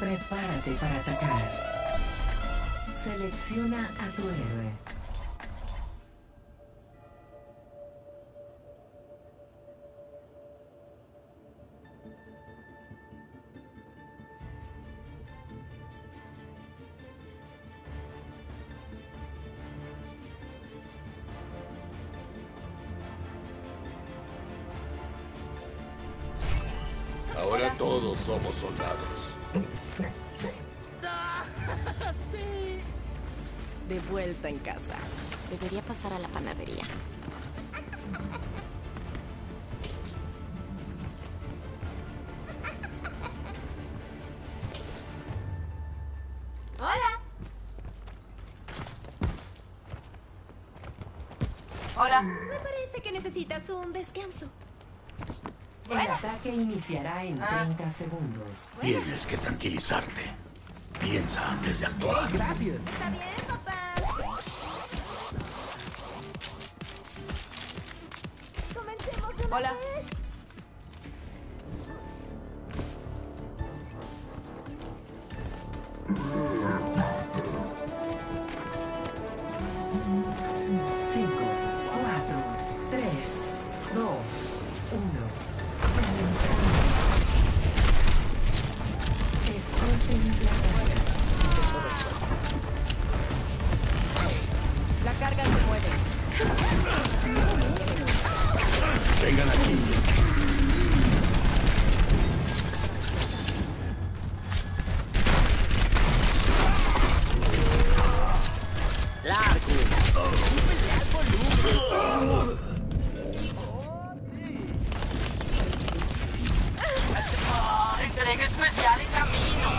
Prepárate para atacar. Selecciona a tu héroe. Ahora todos somos soldados. Sí. De vuelta en casa. Debería pasar a la panadería. ¡Hola! Hola. Me parece que necesitas un descanso. El ataque iniciará en 30 segundos. Tienes que tranquilizarte. Piensa antes de actuar. ¿Está bien, papá? Comencemos de una Hola. vez. Entrega especial camino.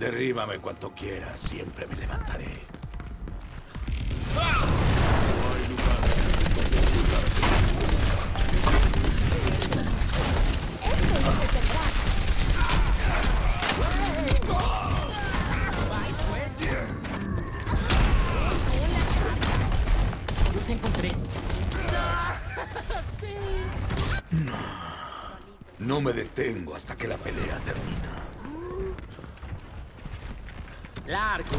Derríbame cuanto quieras. Siempre me levantaré. No me detengo hasta que la pelea termina. Largo.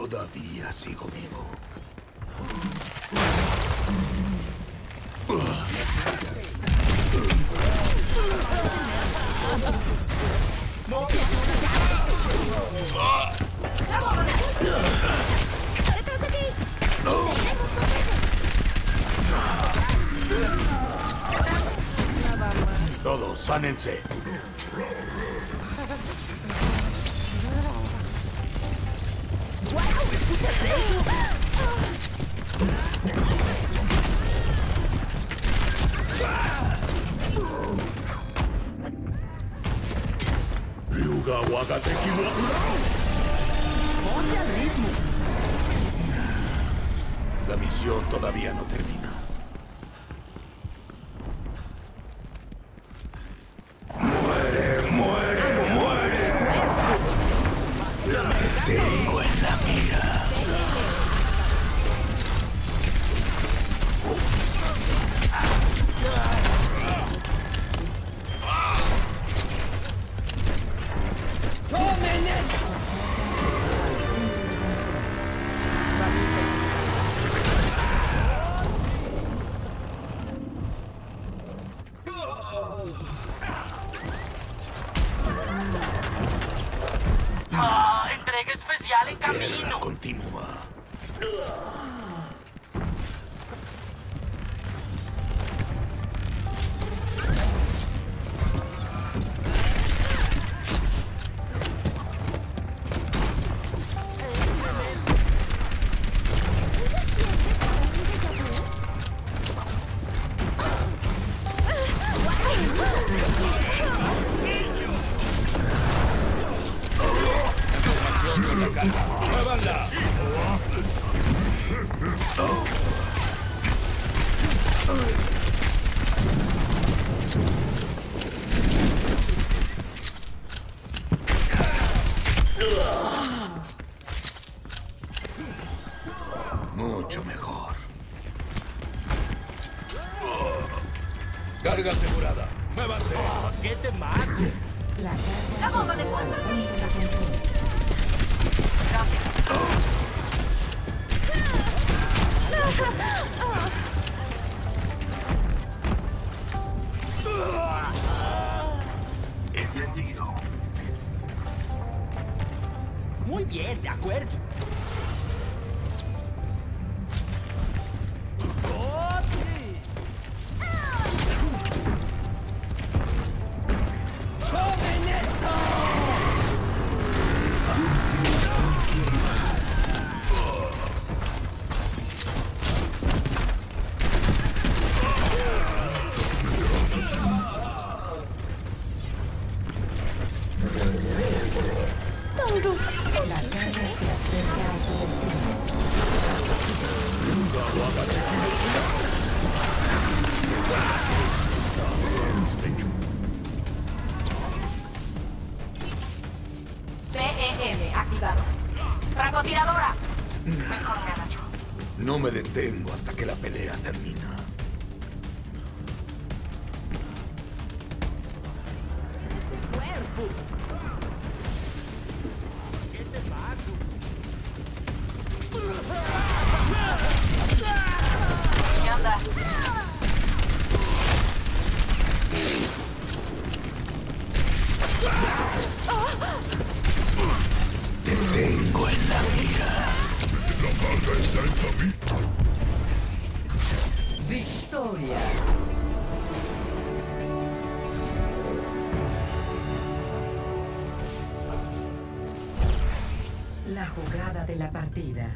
Todavía sigo vivo. Todos, sánense. Ryuga Wagateki wa Ponte al ritmo. La misión todavía no termina. Muere, muere, muere. Te tengo en la mira. Entrega especial en Guerra carga. ¡Muévanla! Mucho mejor. Carga asegurada. ¡Muévanse! ¡Oh, qué te mato! La bomba de fuerza. Muy bien, de acuerdo. ¡Oh! CEM activado. Francotiradora. No me detengo hasta que la pelea termina. Cuerpo. La jugada de la partida.